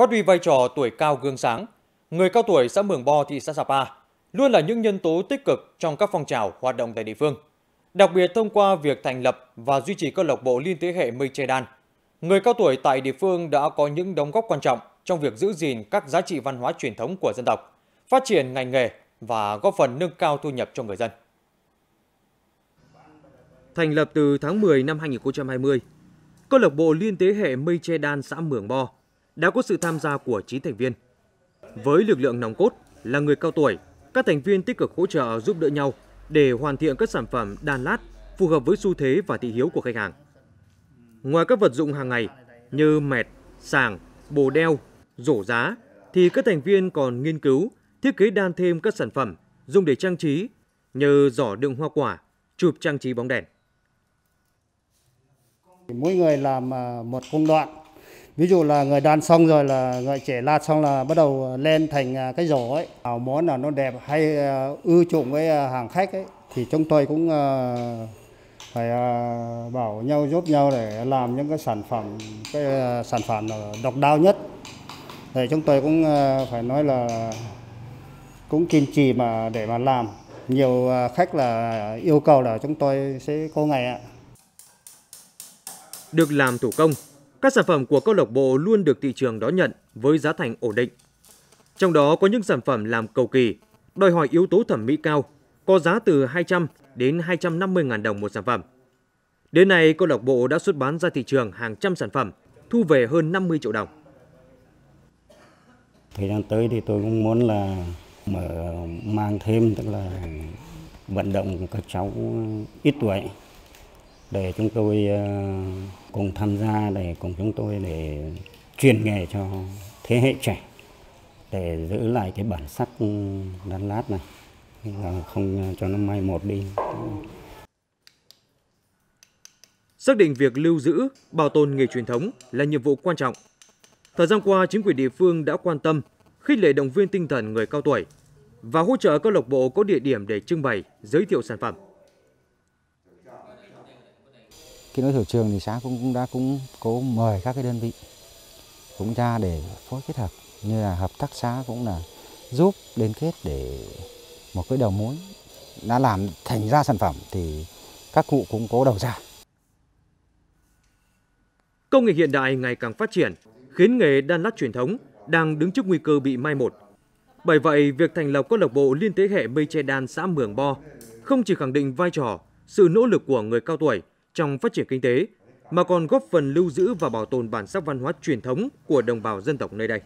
Phát huy vai trò tuổi cao gương sáng, người cao tuổi xã Mường Bo, thị xã Sapa luôn là những nhân tố tích cực trong các phong trào hoạt động tại địa phương. Đặc biệt thông qua việc thành lập và duy trì câu lạc bộ liên thế hệ Mây Che Đan, người cao tuổi tại địa phương đã có những đóng góp quan trọng trong việc giữ gìn các giá trị văn hóa truyền thống của dân tộc, phát triển ngành nghề và góp phần nâng cao thu nhập cho người dân. Thành lập từ tháng 10 năm 2020, câu lạc bộ liên thế hệ Mây Che Đan xã Mường Bo đã có sự tham gia của 9 thành viên. Với lực lượng nòng cốt là người cao tuổi, các thành viên tích cực hỗ trợ giúp đỡ nhau để hoàn thiện các sản phẩm đan lát phù hợp với xu thế và thị hiếu của khách hàng. Ngoài các vật dụng hàng ngày như mẹt, sàng, bồ đeo, rổ giá, thì các thành viên còn nghiên cứu, thiết kế đan thêm các sản phẩm dùng để trang trí như giỏ đựng hoa quả, chụp trang trí bóng đèn. Mỗi người làm à, một công đoạn. Ví dụ là người đan xong rồi là người trẻ lát xong là bắt đầu lên thành à, cái rổ ấy. Nào món nào nó đẹp hay à, ưa chuộng với à, hàng khách ấy thì chúng tôi cũng phải bảo nhau giúp nhau để làm những cái sản phẩm cái sản phẩm độc đáo nhất. Thì chúng tôi cũng phải nói là cũng kiên trì mà để mà làm. Nhiều khách là yêu cầu là chúng tôi sẽ có ngày ạ được làm thủ công, các sản phẩm của câu lạc bộ luôn được thị trường đón nhận với giá thành ổn định. Trong đó có những sản phẩm làm cầu kỳ, đòi hỏi yếu tố thẩm mỹ cao, có giá từ 200 đến 250 ngàn đồng một sản phẩm. Đến nay, câu lạc bộ đã xuất bán ra thị trường hàng trăm sản phẩm, thu về hơn 50 triệu đồng. Thời gian tới thì tôi cũng muốn là mở mang thêm tức là vận động các cháu ít tuổi để chúng tôi ờ, cùng tham gia để cùng chúng tôi để truyền nghề cho thế hệ trẻ để giữ lại cái bản sắc đan lát này không cho nó mai một đi. Xác định việc lưu giữ, bảo tồn nghề truyền thống là nhiệm vụ quan trọng. Thời gian qua, chính quyền địa phương đã quan tâm, khích lệ động viên tinh thần người cao tuổi và hỗ trợ câu lạc bộ có địa điểm để trưng bày, giới thiệu sản phẩm. Khi nói thiểu trường thì xã cũng, cũng đã cũng cố mời các cái đơn vị cũng ra để phối kết hợp như là hợp tác xã cũng là giúp liên kết để một cái đầu mối đã làm thành ra sản phẩm thì các cụ cũng cố đầu ra. Công nghệ hiện đại ngày càng phát triển khiến nghề đan lát truyền thống đang đứng trước nguy cơ bị mai một. Bởi vậy, việc thành lập câu lạc bộ liên thế hệ mây che đan xã Mường Bo không chỉ khẳng định vai trò, sự nỗ lực của người cao tuổi trong phát triển kinh tế, mà còn góp phần lưu giữ và bảo tồn bản sắc văn hóa truyền thống của đồng bào dân tộc nơi đây.